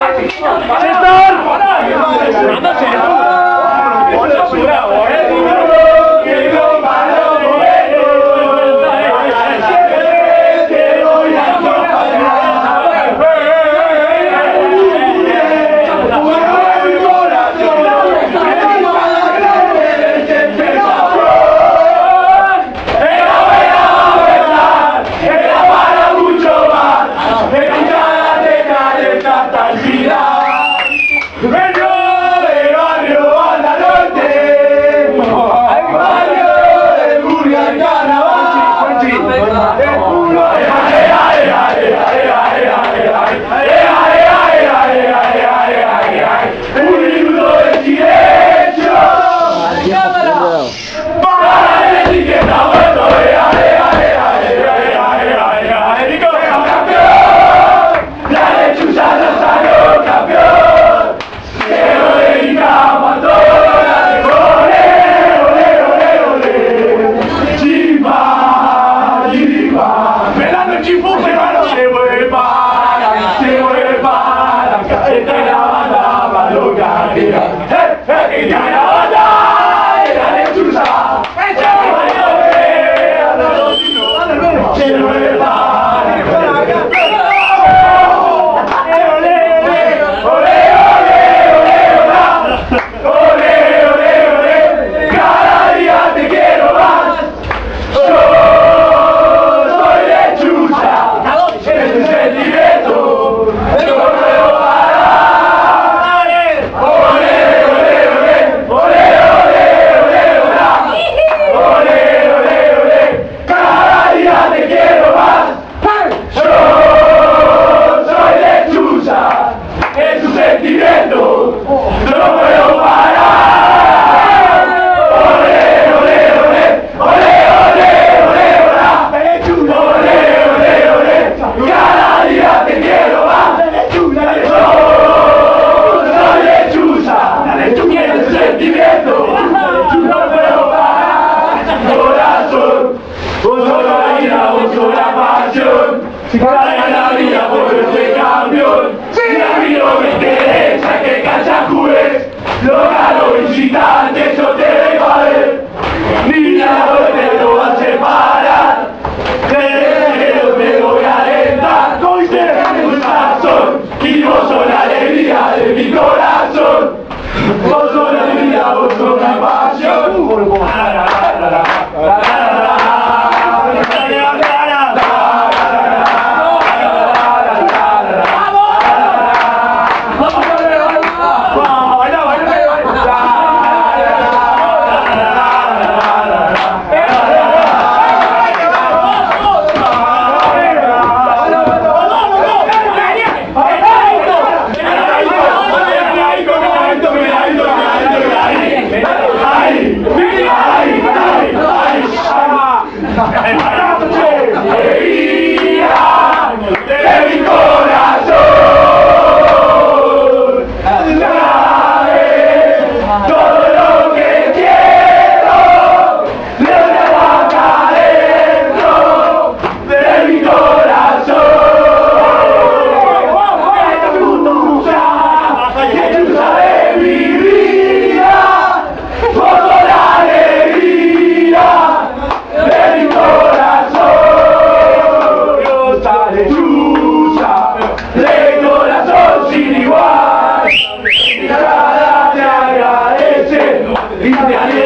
campeón Segura aí, llevar